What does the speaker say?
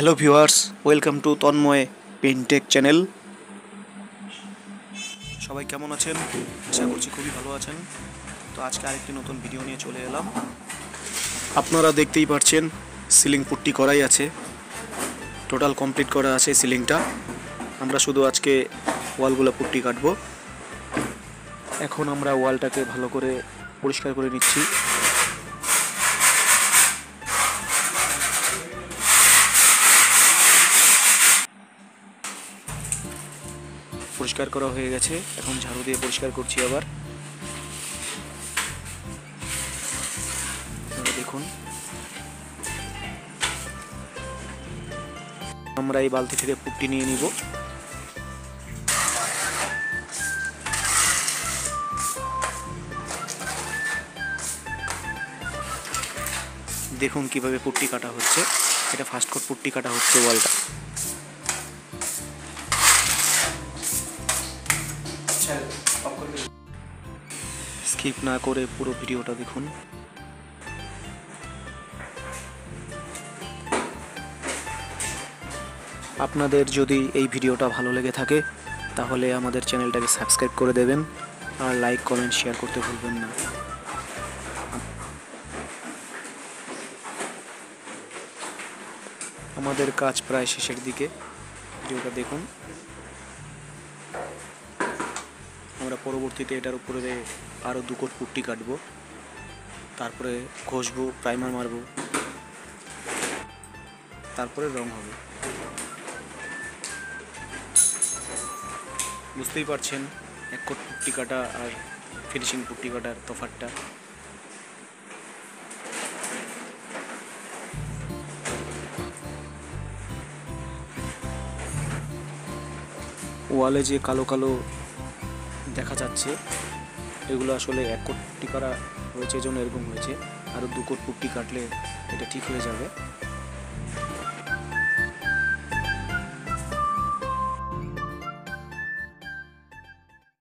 Hello viewers welcome to Tanmoy Pentech channel সবাই কেমন আছেন? আশা করছি খুবই ভালো আছেন। তো আজকে আরেকটি নতুন ভিডিও নিয়ে চলে এলাম। আপনারা দেখতেই পাচ্ছেন সিলিং পুট্টি করাই আছে। টোটাল কমপ্লিট করা আছে সিলিংটা আমরা শুধু আজকে ওয়ালগুলো পুট্টি কাটবো। এখন আমরা ওয়ালটাকে ভালো করে পরিষ্কার করে নিচ্ছি। পরিষ্কার করা হয়ে গেছে। এখন ঝাড়ু দিয়ে পরিষ্কার করছি আবার। দেখুন। আমরা এই বালতি থেকে পুট্টি নিয়ে নিব। দেখুন কীভাবে পুট্টি কাটা হচ্ছে। এটা ফার্স্ট কোট পুট্টি কাটা হচ্ছে ওয়ালটা স্কিপ না করে পুরো ভিডিওটা দেখুন। আপনাদের যদি এই ভিডিওটা ভালো লেগে থাকে, তাহলে আমাদের চ্যানেলটাকে সাবস্ক্রাইব করে দেবেন আর লাইক, কমেন্ট, শেয়ার করতে ভুলবেন না। আমাদের কাজ প্রায় শেষের দিকে। ভিডিওটা দেখুন। আমরা পরবর্তীতে এটার উপরে আরও দু কোট পুট্টি কাটবো, তারপরে ঘষবো প্রাইমার মারবো, তারপরে রং হবে। বুঝতেই পারছেন, এক কোট পুট্টি কাটা আর ফিনিশিং পুট্টি কাটার তফাতটা ওয়ালে যে কালো কালো দেখা যাচ্ছে। এগুলো আসলে এক কোট করা হয়েছে এজন্য এরকম হয়েছে। আরও দু কোট পুট্টি কাটলে এটা ঠিক হয়ে যাবে।